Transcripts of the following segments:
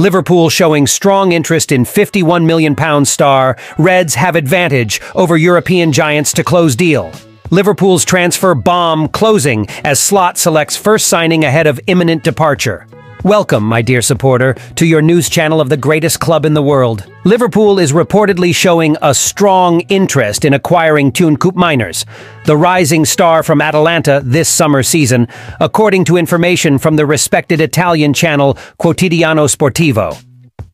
Liverpool showing strong interest in £51 million star, Reds have advantage over European giants to close deal. Liverpool's transfer bomb closing as Slot selects first signing ahead of imminent departure. Welcome, my dear supporter, to your news channel of the greatest club in the world. Liverpool is reportedly showing a strong interest in acquiring Teun Koopmeiners, the rising star from Atalanta this summer season, according to information from the respected Italian channel Quotidiano Sportivo.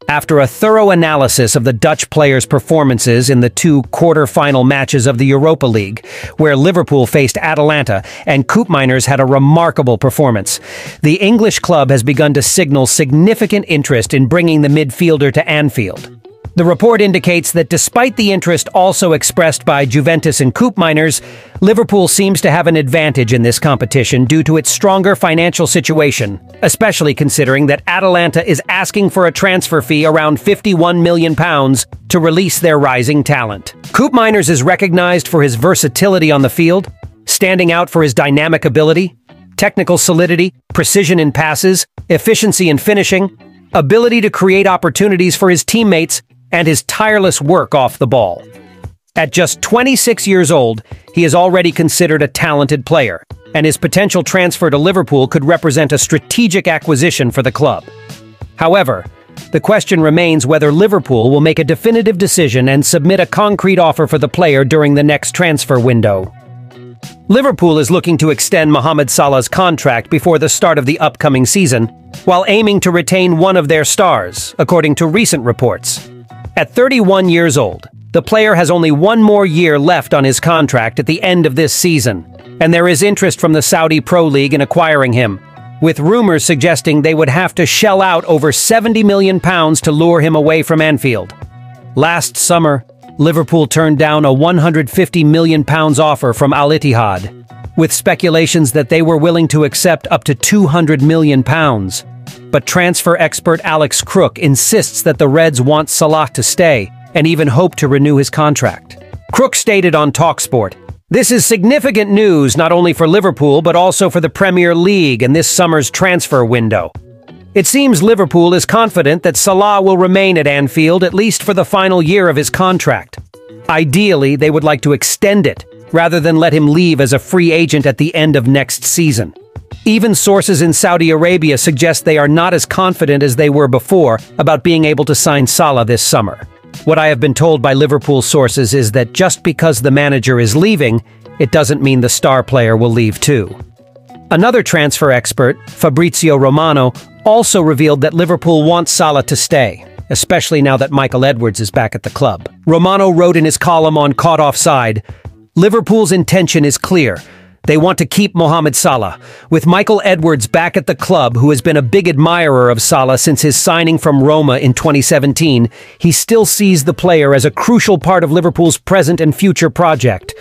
After a thorough analysis of the Dutch players' performances in the two quarter-final matches of the Europa League, where Liverpool faced Atalanta and Koopmeiners had a remarkable performance, the English club has begun to signal significant interest in bringing the midfielder to Anfield. The report indicates that despite the interest also expressed by Juventus and Koopmeiners, Liverpool seems to have an advantage in this competition due to its stronger financial situation, especially considering that Atalanta is asking for a transfer fee around £51 million to release their rising talent. Koopmeiners is recognized for his versatility on the field, standing out for his dynamic ability, technical solidity, precision in passes, efficiency in finishing, ability to create opportunities for his teammates, and his tireless work off the ball. At just 26 years old, he is already considered a talented player, and his potential transfer to Liverpool could represent a strategic acquisition for the club. However, the question remains whether Liverpool will make a definitive decision and submit a concrete offer for the player during the next transfer window. Liverpool is looking to extend Mohamed Salah's contract before the start of the upcoming season, while aiming to retain one of their stars, according to recent reports. At 31 years old, the player has only one more year left on his contract at the end of this season, and there is interest from the Saudi Pro League in acquiring him, with rumors suggesting they would have to shell out over 70 million pounds to lure him away from Anfield. Last summer, Liverpool turned down a 150 million pounds offer from Al Ittihad, with speculations that they were willing to accept up to 200 million pounds but transfer expert Alex Crook insists that the Reds want Salah to stay and even hope to renew his contract. Crook stated on TalkSport, This is significant news not only for Liverpool but also for the Premier League and this summer's transfer window. It seems Liverpool is confident that Salah will remain at Anfield at least for the final year of his contract. Ideally, they would like to extend it, rather than let him leave as a free agent at the end of next season. Even sources in Saudi Arabia suggest they are not as confident as they were before about being able to sign Salah this summer. What I have been told by Liverpool sources is that just because the manager is leaving, it doesn't mean the star player will leave too. Another transfer expert, Fabrizio Romano, also revealed that Liverpool wants Salah to stay, especially now that Michael Edwards is back at the club. Romano wrote in his column on Caught Offside, Liverpool's intention is clear, they want to keep Mohamed Salah, with Michael Edwards back at the club who has been a big admirer of Salah since his signing from Roma in 2017. He still sees the player as a crucial part of Liverpool's present and future project.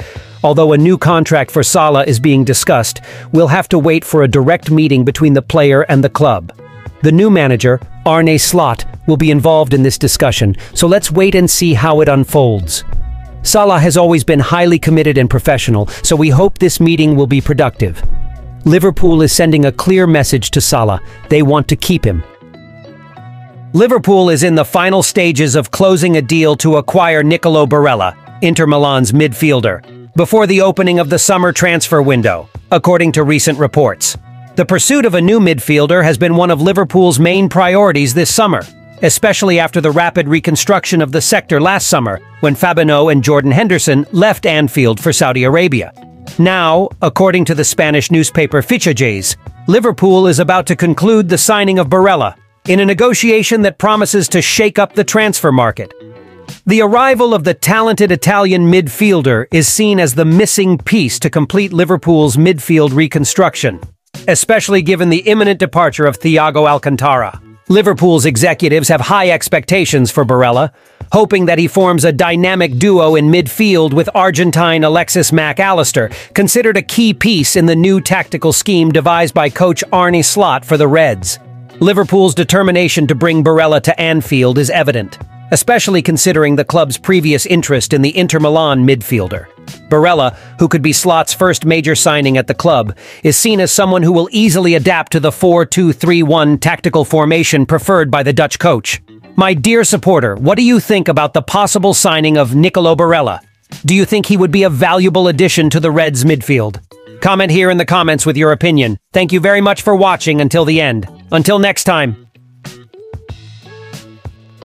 Although a new contract for Salah is being discussed, we'll have to wait for a direct meeting between the player and the club. The new manager, Arne Slot, will be involved in this discussion, so let's wait and see how it unfolds. Salah has always been highly committed and professional, so we hope this meeting will be productive. Liverpool is sending a clear message to Salah. They want to keep him. Liverpool is in the final stages of closing a deal to acquire Nicolo Barella, Inter Milan's midfielder, before the opening of the summer transfer window, according to recent reports. The pursuit of a new midfielder has been one of Liverpool's main priorities this summer, especially after the rapid reconstruction of the sector last summer, when Fabinho and Jordan Henderson left Anfield for Saudi Arabia. Now, according to the Spanish newspaper Fichajes, Liverpool is about to conclude the signing of Barella, in a negotiation that promises to shake up the transfer market. The arrival of the talented Italian midfielder is seen as the missing piece to complete Liverpool's midfield reconstruction, especially given the imminent departure of Thiago Alcantara. Liverpool's executives have high expectations for Barella, hoping that he forms a dynamic duo in midfield with Argentine Alexis Mac Allister, considered a key piece in the new tactical scheme devised by coach Arne Slot for the Reds. Liverpool's determination to bring Barella to Anfield is evident, especially considering the club's previous interest in the Inter Milan midfielder. Barella, who could be Slot's first major signing at the club, is seen as someone who will easily adapt to the 4-2-3-1 tactical formation preferred by the Dutch coach. My dear supporter, what do you think about the possible signing of Nicolo Barella? Do you think he would be a valuable addition to the Reds midfield? Comment here in the comments with your opinion. Thank you very much for watching until the end. Until next time.